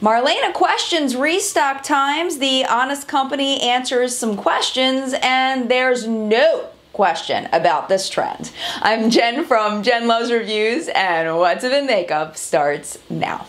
Marlena questions restock times. The Honest Company answers some questions, and there's no question about this trend. I'm Jen from Jen Luv's Reviews, and What's Up in Makeup starts now.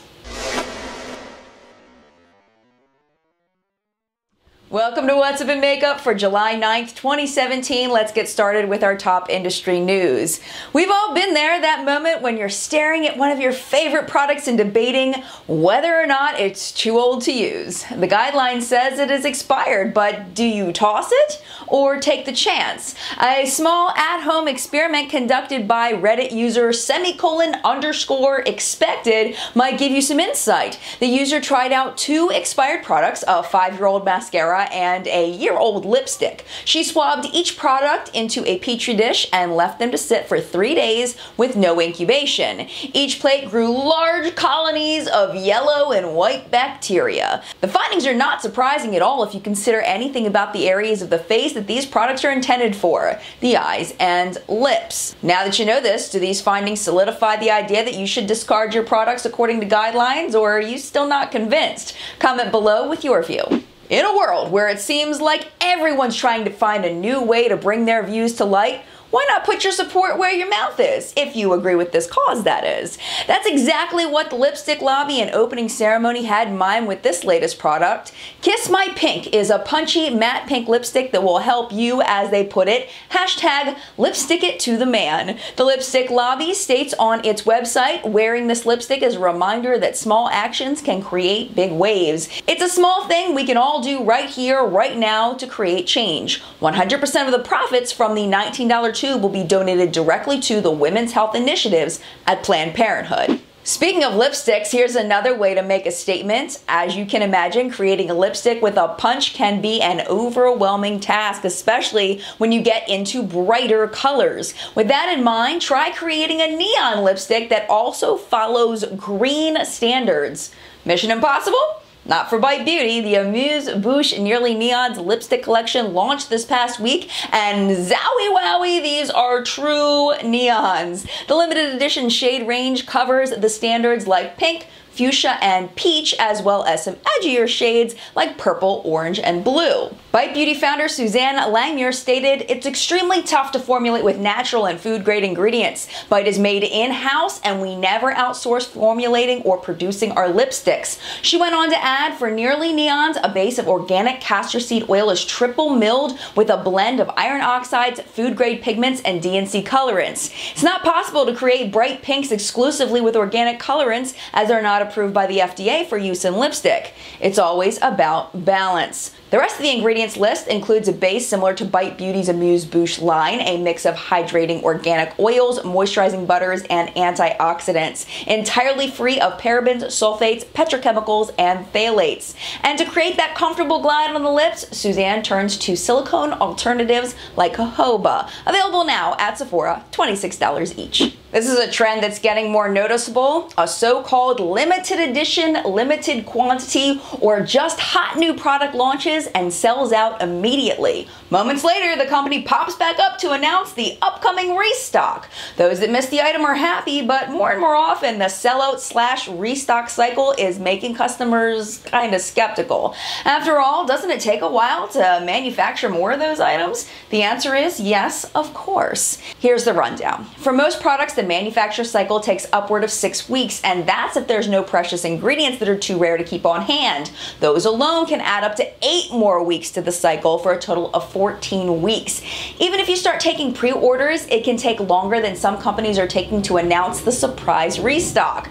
Welcome to What's Up in Makeup for July 9th, 2017. Let's get started with our top industry news. We've all been there, that moment when you're staring at one of your favorite products and debating whether or not it's too old to use. The guideline says it is expired, but do you toss it or take the chance? A small at-home experiment conducted by Reddit user semicolon underscore expected might give you some insight. The user tried out two expired products, a five-year-old mascara and a year old lipstick. She swabbed each product into a petri dish and left them to sit for three days with no incubation. Each plate grew large colonies of yellow and white bacteria. The findings are not surprising at all if you consider anything about the areas of the face that these products are intended for the eyes and lips. Now that you know this, do these findings solidify the idea that you should discard your products according to guidelines, or are you still not convinced? Comment below with your view. In a world where it seems like everyone's trying to find a new way to bring their views to light, why not put your support where your mouth is, if you agree with this cause, that is. That's exactly what the lipstick lobby and opening ceremony had in mind with this latest product. Kiss My Pink is a punchy matte pink lipstick that will help you, as they put it, hashtag lipstick it to the man. The lipstick lobby states on its website, wearing this lipstick is a reminder that small actions can create big waves. It's a small thing we can all do right here, right now to create change. 100% of the profits from the $19 will be donated directly to the women's health initiatives at Planned Parenthood. Speaking of lipsticks, here's another way to make a statement. As you can imagine, creating a lipstick with a punch can be an overwhelming task, especially when you get into brighter colors. With that in mind, try creating a neon lipstick that also follows green standards. Mission impossible? Not for Bite Beauty, the Amuse Bouche Nearly Neons lipstick collection launched this past week, and zowie wowie, these are true neons. The limited edition shade range covers the standards like pink, fuchsia, and peach, as well as some edgier shades like purple, orange, and blue. Bite Beauty founder Suzanne Langmuir stated, It's extremely tough to formulate with natural and food grade ingredients. Bite is made in house and we never outsource formulating or producing our lipsticks. She went on to add, For Nearly Neons, a base of organic castor seed oil is triple milled with a blend of iron oxides, food grade pigments, and D&C colorants. It's not possible to create bright pinks exclusively with organic colorants as they're not approved by the FDA for use in lipstick. It's always about balance. The rest of the ingredients list includes a base similar to Bite Beauty's Amuse Bouche line, a mix of hydrating organic oils, moisturizing butters, and antioxidants, entirely free of parabens, sulfates, petrochemicals, and phthalates. And to create that comfortable glide on the lips, Suzanne turns to silicone alternatives like jojoba, available now at Sephora, $26 each. This is a trend that's getting more noticeable, a so-called limited edition, limited quantity, or just hot new product launches and sells out immediately. Moments later, the company pops back up to announce the upcoming restock. Those that missed the item are happy, but more and more often, the sellout slash restock cycle is making customers kind of skeptical. After all, doesn't it take a while to manufacture more of those items? The answer is yes, of course. Here's the rundown. For most products, the manufacture cycle takes upward of six weeks, and that's if there's no precious ingredients that are too rare to keep on hand. Those alone can add up to eight more weeks to the cycle for a total of 14 weeks. Even if you start taking pre-orders, it can take longer than some companies are taking to announce the surprise restock.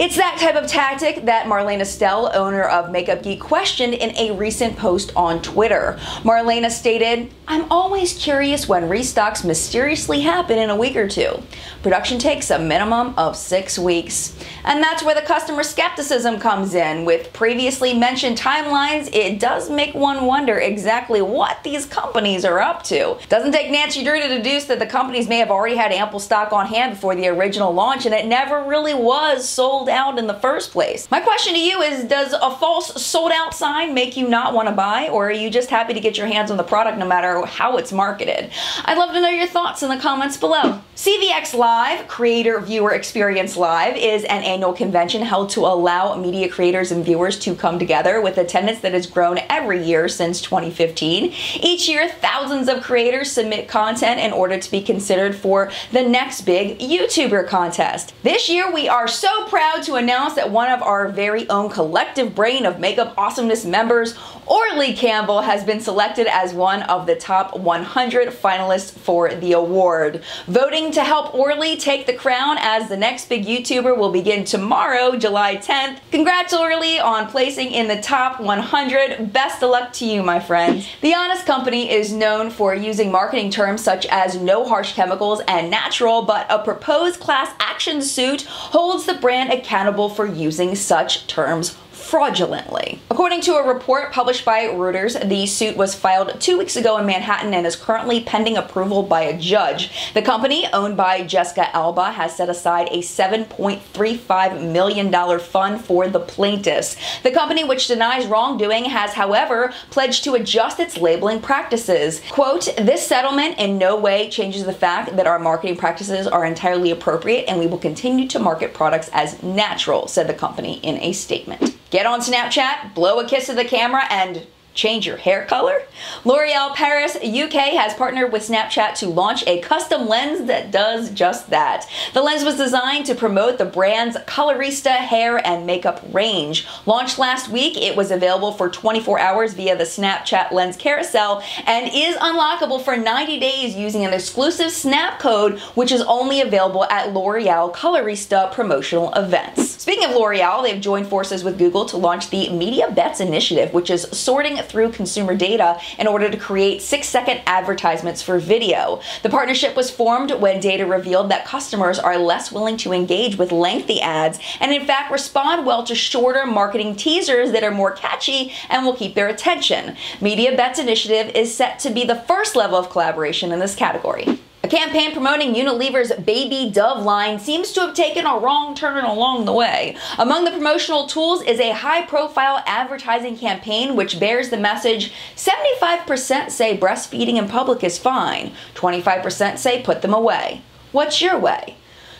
It's that type of tactic that Marlena Stell, owner of Makeup Geek, questioned in a recent post on Twitter. Marlena stated, I'm always curious when restocks mysteriously happen in a week or two. Production takes a minimum of six weeks. And that's where the customer skepticism comes in. With previously mentioned timelines, it does make one wonder exactly what these companies are up to. Doesn't take Nancy Drew to deduce that the companies may have already had ample stock on hand before the original launch and it never really was sold out in the first place. My question to you is Does a false sold out sign make you not want to buy, or are you just happy to get your hands on the product no matter how it's marketed? I'd love to know your thoughts in the comments below. CVX Live, Creator Viewer Experience Live, is an annual convention held to allow media creators and viewers to come together with attendance that has grown every year since 2015. Each year, thousands of creators submit content in order to be considered for the next big YouTuber contest. This year, we are so proud to announce that one of our very own collective brain of makeup awesomeness members, Orly Campbell, has been selected as one of the top 100 finalists for the award. Voting to help Orly take the crown as the next big YouTuber will begin tomorrow, July 10th. Congrats, on placing in the top 100. Best of luck to you, my friends. The Honest Company is known for using marketing terms such as no harsh chemicals and natural, but a proposed class action suit holds the brand accountable for using such terms fraudulently. According to a report published by Reuters, the suit was filed two weeks ago in Manhattan and is currently pending approval by a judge. The company, owned by Jessica Alba, has set aside a $7.35 million fund for the plaintiffs. The company, which denies wrongdoing, has, however, pledged to adjust its labeling practices. Quote, this settlement in no way changes the fact that our marketing practices are entirely appropriate and we will continue to market products as natural, said the company in a statement. Get on Snapchat, blow a kiss to the camera, and change your hair color? L'Oreal Paris UK has partnered with Snapchat to launch a custom lens that does just that. The lens was designed to promote the brand's Colorista hair and makeup range. Launched last week, it was available for 24 hours via the Snapchat Lens Carousel and is unlockable for 90 days using an exclusive Snap code, which is only available at L'Oreal Colorista promotional events. Speaking of L'Oreal, they've joined forces with Google to launch the Media Bets Initiative, which is sorting through consumer data in order to create six second advertisements for video. The partnership was formed when data revealed that customers are less willing to engage with lengthy ads and, in fact, respond well to shorter marketing teasers that are more catchy and will keep their attention. Media Bets Initiative is set to be the first level of collaboration in this category. Campaign promoting Unilever's Baby Dove line seems to have taken a wrong turn along the way. Among the promotional tools is a high profile advertising campaign which bears the message 75% say breastfeeding in public is fine, 25% say put them away. What's your way?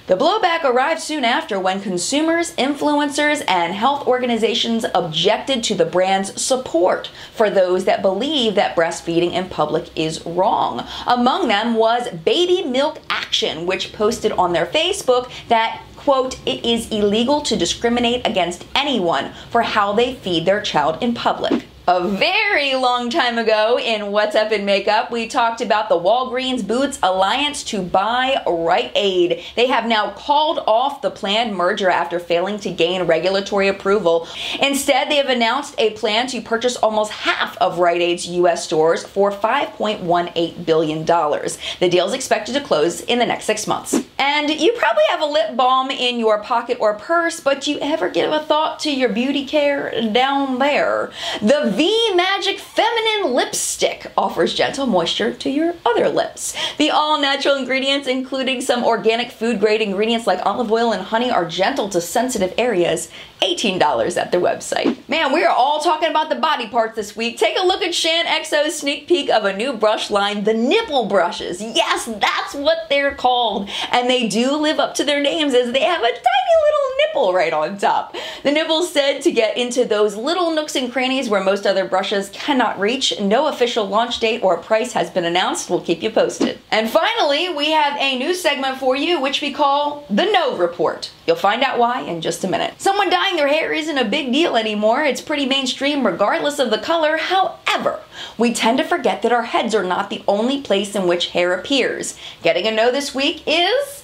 The blowback arrived soon after when consumers, influencers, and health organizations objected to the brand's support for those that believe that breastfeeding in public is wrong. Among them was Baby Milk Action, which posted on their Facebook that quote, it is illegal to discriminate against anyone for how they feed their child in public. A very long time ago in What's Up in Makeup, we talked about the Walgreens Boots Alliance to buy Rite Aid. They have now called off the planned merger after failing to gain regulatory approval. Instead, they have announced a plan to purchase almost half of Rite Aid's U.S. stores for $5.18 billion. The deal is expected to close in the next six months. And you probably have a lip balm in your pocket or purse, but you ever give a thought to your beauty care down there? The V Magic Feminine Lipstick offers gentle moisture to your other lips. The all natural ingredients, including some organic food grade ingredients like olive oil and honey, are gentle to sensitive areas. $18 at their website. Man, we are all talking about the body parts this week. Take a look at ShaanXO's sneak peek of a new brush line, the nipple brushes. Yes, that's what they're called. And they do live up to their names as they have a tiny little nipple right on top. The nipple's said to get into those little nooks and crannies where most other brushes cannot reach. No official launch date or price has been announced. We'll keep you posted. And finally, we have a new segment for you, which we call the No Report. You'll find out why in just a minute. Someone dyeing their hair isn't a big deal anymore. It's pretty mainstream regardless of the color. However, we tend to forget that our heads are not the only place in which hair appears. Getting a no this week is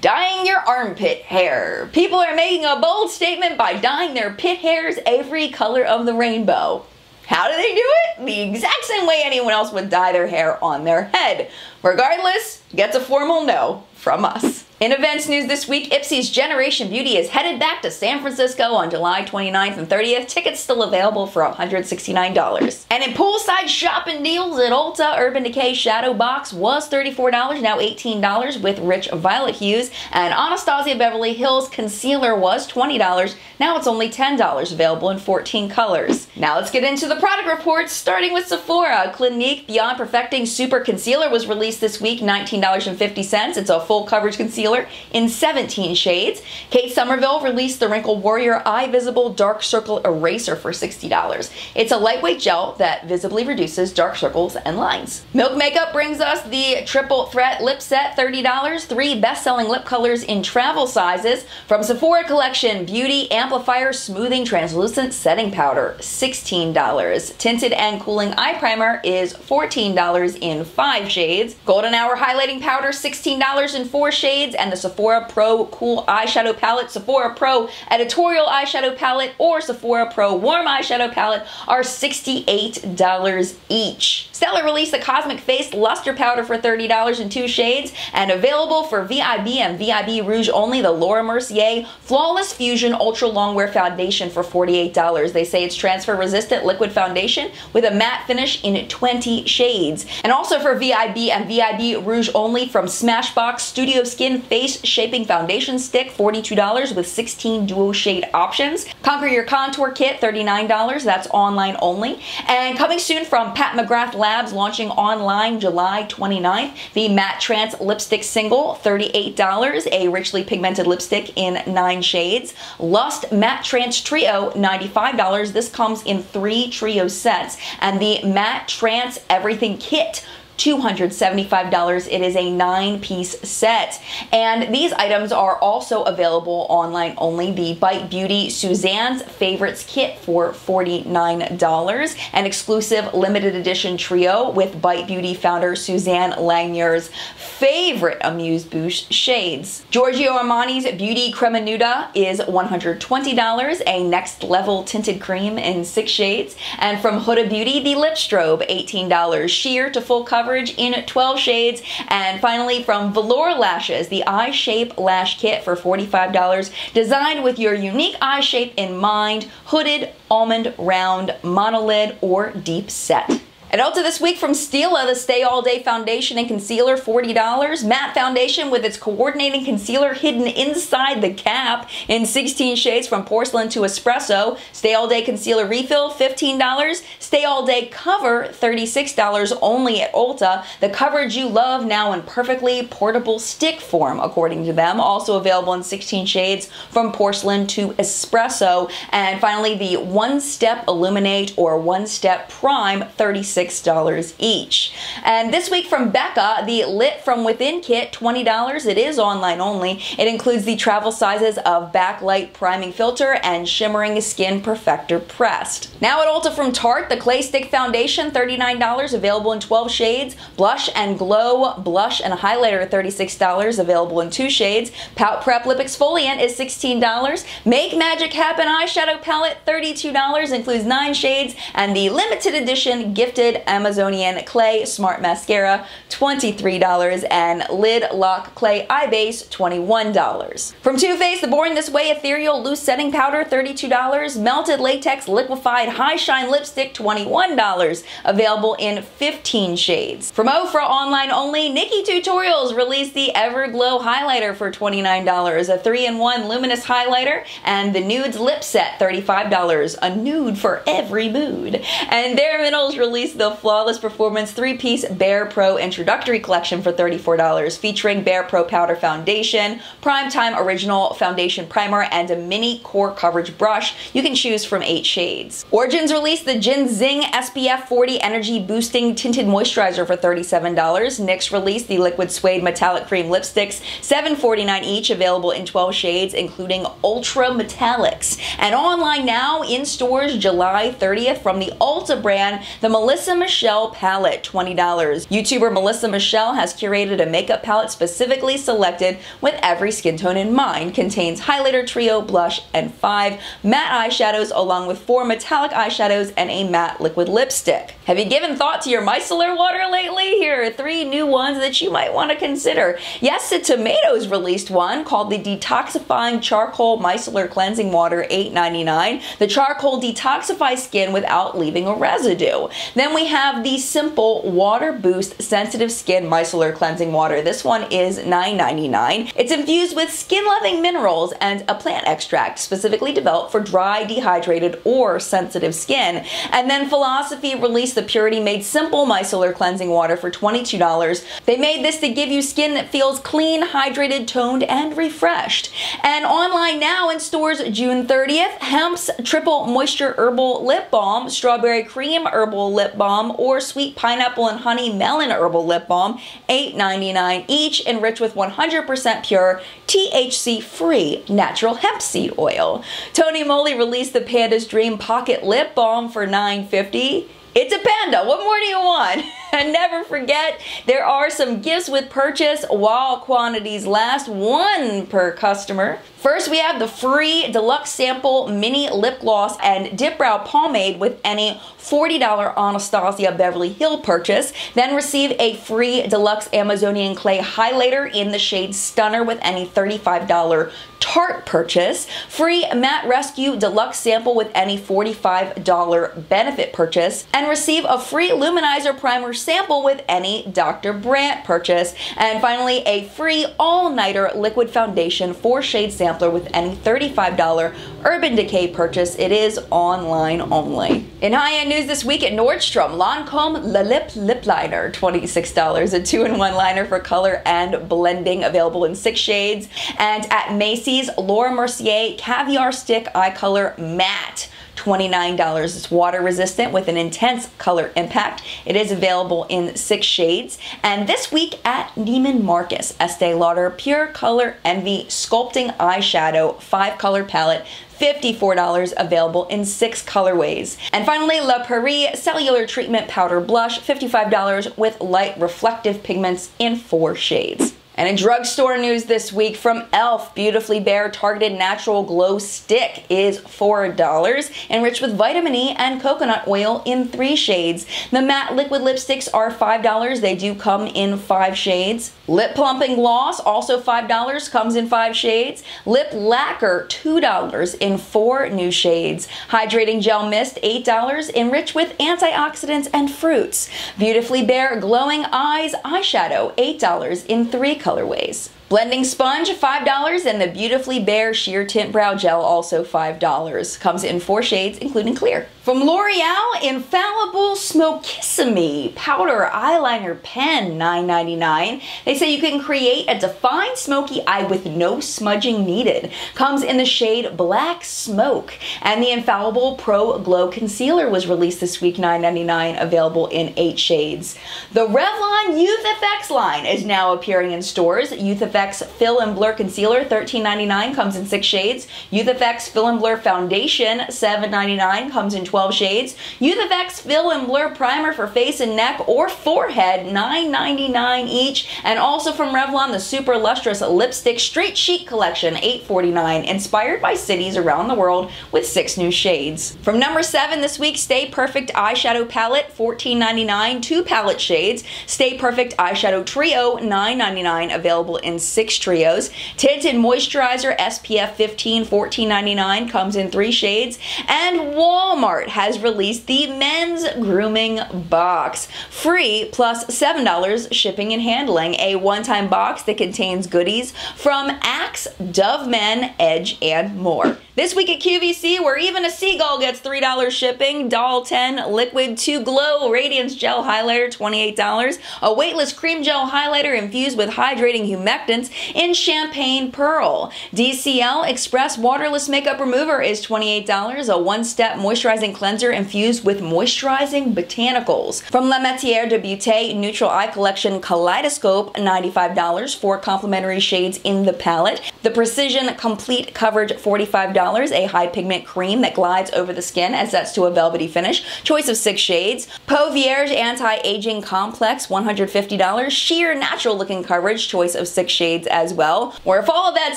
dyeing your armpit hair. People are making a bold statement by dyeing their pit hairs every color of the rainbow. How do they do it? The exact same way anyone else would dye their hair on their head. Regardless, gets a formal no from us. In events news this week, Ipsy's Generation Beauty is headed back to San Francisco on July 29th and 30th. Tickets still available for $169. And in poolside shopping deals at Ulta, Urban Decay Shadow Box was $34, now $18 with rich violet hues. And Anastasia Beverly Hills Concealer was $20, now it's only $10, available in 14 colors. Now let's get into the product reports, starting with Sephora. Clinique Beyond Perfecting Super Concealer was released this week, $19.50. It's a full coverage concealer concealer in 17 shades. Kate Somerville released the Wrinkle Warrior Eye Visible Dark Circle Eraser for $60. It's a lightweight gel that visibly reduces dark circles and lines. Milk Makeup brings us the Triple Threat Lip Set, $30. Three best-selling lip colors in travel sizes. From Sephora Collection, Beauty Amplifier Smoothing Translucent Setting Powder, $16. Tinted and Cooling Eye Primer is $14 in five shades. Golden Hour Highlighting Powder, $16 in four shades and the Sephora Pro Cool Eyeshadow Palette, Sephora Pro Editorial Eyeshadow Palette, or Sephora Pro Warm Eyeshadow Palette are $68 each. Stella released the Cosmic Face Luster Powder for $30 in two shades, and available for VIB and VIB Rouge only, the Laura Mercier Flawless Fusion Ultra Longwear Foundation for $48. They say it's transfer resistant liquid foundation with a matte finish in 20 shades. And also for VIB and VIB Rouge only from Smashbox Studio Skin Face Shaping Foundation Stick, $42 with 16 duo shade options. Conquer Your Contour Kit, $39. That's online only. And coming soon from Pat McGrath Labs, launching online July 29th, the Matte Trance Lipstick Single, $38. A richly pigmented lipstick in nine shades. Lust Matte Trance Trio, $95. This comes in three trio sets. And the Matte Trance Everything Kit, $275. It is a nine piece set. And these items are also available online only. The Bite Beauty Suzanne's Favorites Kit for $49. An exclusive limited edition trio with Bite Beauty founder Suzanne Langmuir's favorite Amuse Bouche shades. Giorgio Armani's Beauty Crema Nuda is $120. A next level tinted cream in six shades. And from Huda Beauty, the Lip Strobe, $18. Sheer to full cover coverage in 12 shades. And finally, from Velour Lashes, the Eye Shape Lash Kit for $45, designed with your unique eye shape in mind, hooded, almond, round, monolid, or deep set. At Ulta this week from Stila, the Stay All Day Foundation and Concealer, $40. Matte Foundation with its coordinating concealer hidden inside the cap in 16 shades from Porcelain to Espresso. Stay All Day Concealer Refill, $15. Stay All Day Cover, $36 only at Ulta. The coverage you love now in perfectly portable stick form, according to them. Also available in 16 shades from Porcelain to Espresso. And finally, the One Step Illuminate or One Step Prime, 36 $6 each. And this week from Becca, the Lit From Within kit, $20. It is online only. It includes the travel sizes of Backlight Priming Filter and Shimmering Skin Perfector Pressed. Now at Ulta from Tarte, the Clay Stick Foundation, $39, available in 12 shades. Blush and Glow Blush and Highlighter, $36, available in two shades. Pout Prep Lip Exfoliant is $16. Make Magic Happen Eyeshadow Palette, $32, includes nine shades. And the limited edition Gifted Amazonian Clay Smart Mascara, $23, and Lid Lock Clay Eye Base, $21. From Too Faced, the Born This Way Ethereal Loose Setting Powder, $32. Melted Latex Liquefied High Shine Lipstick, $21. Available in 15 shades. From Ofra Online Only, NikkieTutorials Tutorials released the Everglow Highlighter for $29. A 3-in-1 luminous highlighter and the Nudes Lip Set, $35. A nude for every mood. And Bare Minerals released the Flawless Performance 3-piece Bare Pro Introductory Collection for $34, featuring Bare Pro Powder Foundation, Primetime Original Foundation Primer, and a mini core coverage brush. You can choose from 8 shades. Origins released the Ginseng SPF 40 Energy Boosting Tinted Moisturizer for $37. NYX released the Liquid Suede Metallic Cream Lipsticks, $7.49 each, available in 12 shades, including Ultra Metallics. And online now in stores July 30th from the Ulta brand, the Melissa Melissa Michelle palette, $20. YouTuber Melissa Michelle has curated a makeup palette specifically selected with every skin tone in mind. Contains highlighter, trio, blush, and five matte eyeshadows along with four metallic eyeshadows and a matte liquid lipstick. Have you given thought to your micellar water lately? Here are three new ones that you might want to consider. Yes, the Tomatoes released one called the Detoxifying Charcoal Micellar Cleansing Water $8.99. The charcoal detoxifies skin without leaving a residue. Then we have the Simple Water Boost Sensitive Skin Micellar Cleansing Water. This one is $9.99. It's infused with skin-loving minerals and a plant extract specifically developed for dry, dehydrated, or sensitive skin. And then Philosophy released the Purity Made Simple Micellar Cleansing Water for $22. They made this to give you skin that feels clean, hydrated, toned, and refreshed. And online now in stores June 30th, Hempz Triple Moisture Herbal Lip Balm, Strawberry Cream Herbal Lip Balm, or Sweet Pineapple and Honey Melon Herbal Lip Balm, $8.99 each, enriched with 100% pure, THC-free natural hemp seed oil. Tony Moly released the Panda's Dream Pocket Lip Balm for $9.50. It's a panda. What more do you want? and never forget, there are some gifts with purchase while quantities last, one per customer. First, we have the free deluxe sample mini lip gloss and dip brow pomade with any $40 Anastasia Beverly Hill purchase. Then receive a free deluxe Amazonian clay highlighter in the shade Stunner with any $35 Tarte purchase. Free Matte Rescue deluxe sample with any $45 benefit purchase. And receive a free luminizer primer sample with any Dr. Brandt purchase. And finally, a free all-nighter liquid foundation four shade sampler with any $35 Urban Decay purchase. It is online only. In high-end news this week at Nordstrom, Lancome Le Lip Lip Liner, $26. A two-in-one liner for color and blending, available in six shades. And at Macy's, Laura Mercier Caviar Stick Eye Color Matte. $29. It's water resistant with an intense color impact. It is available in six shades. And this week at Neiman Marcus, Estee Lauder Pure Color Envy Sculpting Eyeshadow 5 color palette $54 available in six colorways. And finally, La Prairie Cellular Treatment Powder Blush, $55 with light reflective pigments in four shades. And in drugstore news this week from e.l.f., Beautifully Bare Targeted Natural Glow Stick is $4, enriched with vitamin E and coconut oil in three shades. The matte liquid lipsticks are $5. They do come in five shades. Lip plumping gloss, also $5, comes in five shades. Lip lacquer, $2 in four new shades. Hydrating gel mist, $8, enriched with antioxidants and fruits. Beautifully Bare Glowing Eyes Eyeshadow, $8 in three colorways. Blending sponge, $5, and the Beautifully Bare Sheer Tint Brow Gel, also $5. Comes in four shades, including clear. From L'Oreal, Infallible Smokissime Powder Eyeliner Pen, $9.99. They say you can create a defined smoky eye with no smudging needed. Comes in the shade Black Smoke. And the Infallible Pro Glow Concealer was released this week, $9.99, available in eight shades. The Revlon Youth Effects line is now appearing in stores. Youth Effects Fill and Blur Concealer, $13.99, comes in six shades. Youth Effects Fill and Blur Foundation, $7.99, comes in 12 shades. Youth Effects Fill and Blur Primer for face and neck or forehead, $9.99 each. And also from Revlon, the Super Lustrous Lipstick Straight Chic Collection, $8.49, inspired by cities around the world with six new shades. From number seven this week, Stay Perfect Eyeshadow Palette, $14.99, two palette shades. Stay Perfect Eyeshadow Trio, $9.99, available in six trios. Tinted Moisturizer SPF 15, $14.99, comes in three shades. And Walmart has released the Men's Grooming Box. Free plus $7 shipping and handling. A one-time box that contains goodies from Axe, Dove Men, Edge, and more. This week at QVC, where even a seagull gets $3 shipping, Doll 10 Liquid 2 Glow Radiance Gel Highlighter, $28. A weightless cream gel highlighter infused with hydrating humectant In Champagne Pearl. DCL Express Waterless Makeup Remover is $28, a one-step moisturizing cleanser infused with moisturizing botanicals. From Le Métier de Beauté Neutral Eye Collection Kaleidoscope, $95 for complementary shades in the palette. The Precision Complete Coverage, $45, a high pigment cream that glides over the skin and sets to a velvety finish. Choice of six shades. Peau Vierge Anti-Aging Complex, $150. Sheer natural looking coverage, choice of six shades as well. Or if all of that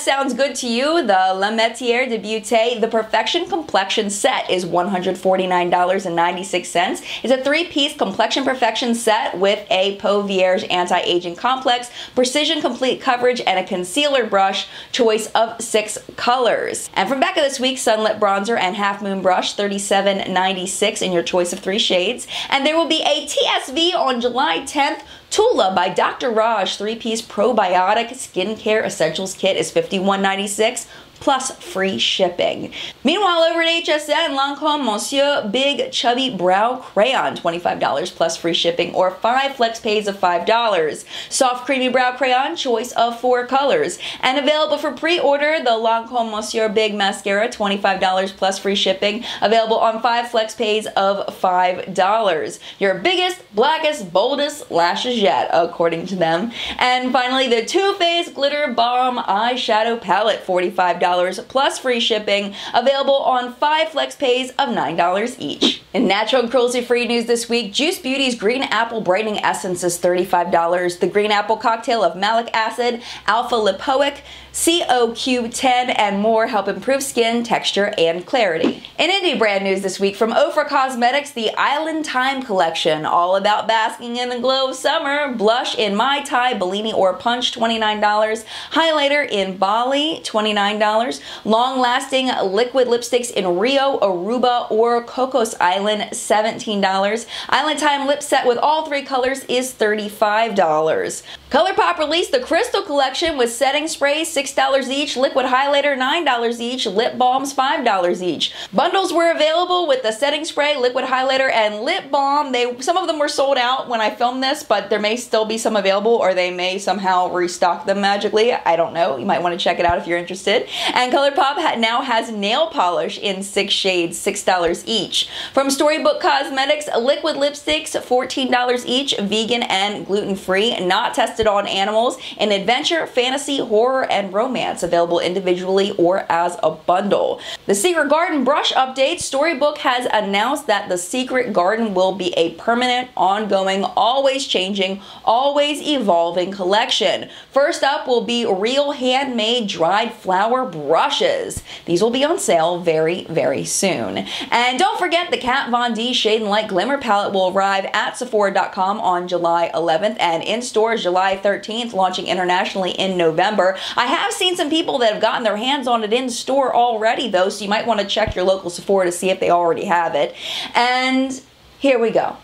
sounds good to you, the Le Métier de Beauté The Perfection Complexion Set is $149.96. It's a three-piece complexion perfection set with a Peau Vierge Anti-Aging Complex, Precision Complete Coverage, and a concealer brush, choice of six colors. And from back of this week, Sunlit Bronzer and Half Moon Brush, $37.96 in your choice of three shades. And there will be a TSV on July 10th Tula by Dr. Raj three-piece probiotic skincare essentials kit is $51.96 plus free shipping. Meanwhile, over at HSN, Lancome Monsieur Big Chubby Brow Crayon, $25 plus free shipping, or five flex pays of $5. Soft Creamy Brow Crayon, choice of four colors. And available for pre-order, the Lancome Monsieur Big Mascara, $25 plus free shipping, available on five flex pays of $5. Your biggest, blackest, boldest lashes yet, according to them. And finally, the Too Faced Glitter Bomb Eyeshadow Palette, $45 $9 plus free shipping, available on five flex pays of $9 each. In natural and cruelty-free news this week, Juice Beauty's Green Apple Brightening Essence is $35. The Green Apple Cocktail of malic acid, alpha lipoic, CoQ10, and more help improve skin texture and clarity. In indie brand news this week from Ofra Cosmetics, the Island Time collection, all about basking in the glow of summer. Blush in Mai Tai, Bellini or Punch, $29. Highlighter in Bali, $29. Long-lasting liquid lipsticks in Rio, Aruba, or Cocos Island, $17. Island Time lip set with all three colors is $35. ColourPop released the Crystal Collection with setting sprays, $6 each, liquid highlighter, $9 each, lip balms, $5 each. Bundles were available with the setting spray, liquid highlighter, and lip balm. They Some of them were sold out when I filmed this, but there may still be some available or they may somehow restock them magically. I don't know. You might want to check it out if you're interested. And ColourPop now has nail polish in six shades, $6 each. From Storybook Cosmetics, liquid lipsticks, $14 each, vegan and gluten-free, not tested on animals in adventure, fantasy, horror, and romance, available individually or as a bundle. The Secret Garden brush update Storybook has announced that the Secret Garden will be a permanent, ongoing, always changing, always evolving collection. First up will be real handmade dried flower brushes. These will be on sale very, very soon. And don't forget the Kat Von D Shade and Light Glimmer palette will arrive at Sephora.com on July 11th and in stores July July 13th, launching internationally in November. I have seen some people that have gotten their hands on it in store already, though, so you might want to check your local Sephora to see if they already have it. And here we go.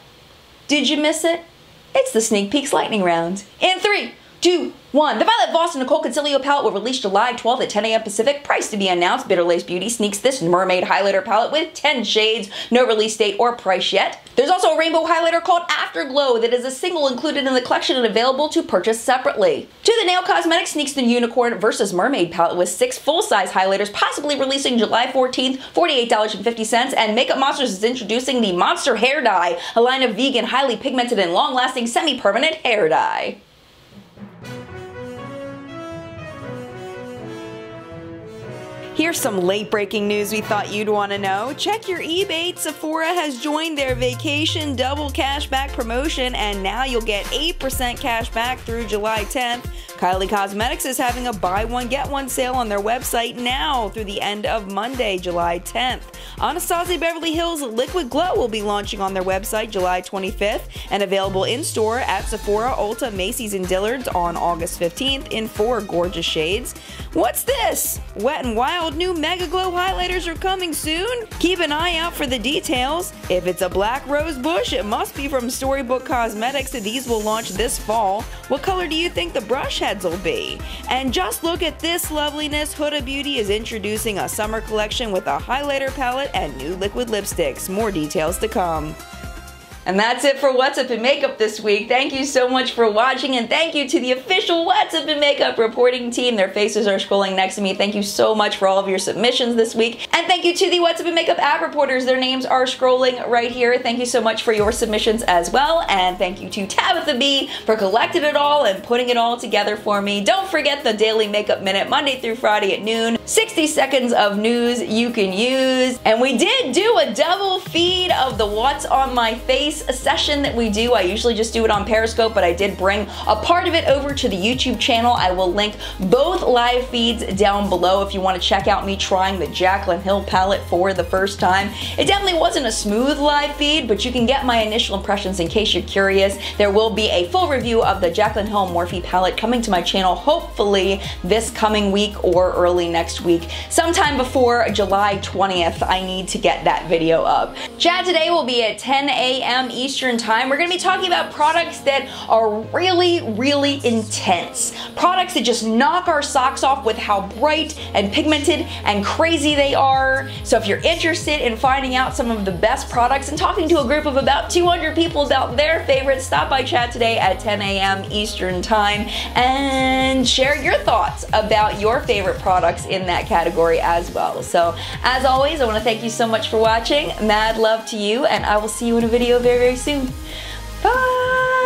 Did you miss it? It's the Sneak Peeks Lightning Round. In two, one. The Violet Voss and Nicol Concilio palette will release July 12th at 10 a.m. Pacific. Price to be announced. Bitter Lace Beauty sneaks this mermaid highlighter palette with 10 shades. No release date or price yet. There's also a rainbow highlighter called Afterglow that is a single included in the collection and available to purchase separately. Tooth and Nail Cosmetics sneaks the Unicorn versus Mermaid palette with six full-size highlighters, possibly releasing July 14th, $48.50. And Makeup Monsters is introducing the Monster Hair Dye, a line of vegan, highly pigmented, and long-lasting semi-permanent hair dye. Here's some late breaking news we thought you'd want to know. Check your Ebates. Sephora has joined their vacation double cashback promotion, and now you'll get 8% cash back through July 10th. Kylie Cosmetics is having a buy one, get one sale on their website now through the end of Monday, July 10th. Anastasia Beverly Hills Liquid Glow will be launching on their website July 25th and available in store at Sephora, Ulta, Macy's, and Dillard's on August 15th in four gorgeous shades. What's this? Wet and Wild new Mega Glow highlighters are coming soon. Keep an eye out for the details. If it's a black rose bush, it must be from Storybook Cosmetics. These will launch this fall. What color do you think the brush heads will be? And just look at this loveliness. Huda Beauty is introducing a summer collection with a highlighter palette and new liquid lipsticks. More details to come. And that's it for What's Up in Makeup this week. Thank you so much for watching and thank you to the official What's Up in Makeup reporting team. Their faces are scrolling next to me. Thank you so much for all of your submissions this week. And thank you to the What's Up in Makeup ad reporters. Their names are scrolling right here. Thank you so much for your submissions as well. And thank you to Tabitha B for collecting it all and putting it all together for me. Don't forget the Daily Makeup Minute Monday through Friday at noon. 60 seconds of news you can use. And we did do a double feed of the What's on My Face session that we do. I usually just do it on Periscope, but I did bring a part of it over to the YouTube channel. I will link both live feeds down below if you want to check out me trying the Jaclyn Hill palette for the first time. It definitely wasn't a smooth live feed, but you can get my initial impressions in case you're curious. There will be a full review of the Jaclyn Hill Morphe palette coming to my channel hopefully this coming week or early next week. Sometime before July 20th, I need to get that video up. Chat today will be at 10 a.m Eastern Time, we're going to be talking about products that are really, really intense. Products that just knock our socks off with how bright and pigmented and crazy they are. So if you're interested in finding out some of the best products and talking to a group of about 200 people about their favorites, stop by chat today at 10 a.m. Eastern Time and share your thoughts about your favorite products in that category as well. So as always, I want to thank you so much for watching. Mad love to you and I will see you in a video very very, soon. Bye!